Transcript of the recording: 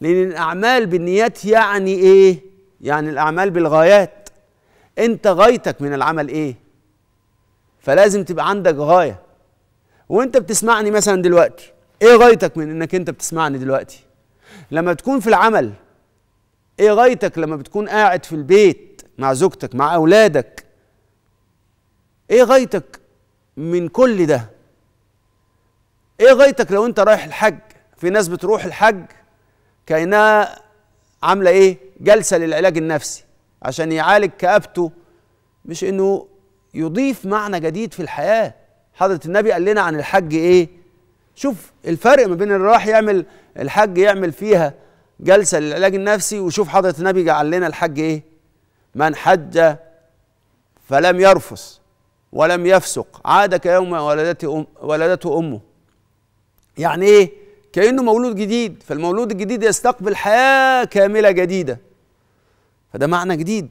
لأن الأعمال بالنيات يعني إيه؟ يعني الأعمال بالغايات. أنت غايتك من العمل إيه؟ فلازم تبقى عندك غاية. وأنت بتسمعني مثلا دلوقتي إيه غايتك من إنك أنت بتسمعني دلوقتي؟ لما تكون في العمل إيه غايتك لما بتكون قاعد في البيت مع زوجتك مع أولادك؟ إيه غايتك من كل ده؟ إيه غايتك لو أنت رايح الحج؟ في ناس بتروح الحج كأنها عاملة إيه؟ جلسة للعلاج النفسي عشان يعالج كآبته مش إنه يضيف معنى جديد في الحياة. حضرة النبي قال لنا عن الحج إيه؟ شوف الفرق ما بين اللي راح يعمل الحج يعمل فيها جلسة للعلاج النفسي وشوف حضرة النبي جعل لنا الحج إيه؟ من حج فلم يرفث ولم يفسق عاد كيوم ولدته أم ولدته أمه. يعني إيه؟ كأنه مولود جديد فالمولود الجديد يستقبل حياة كاملة جديدة. فده معنى جديد.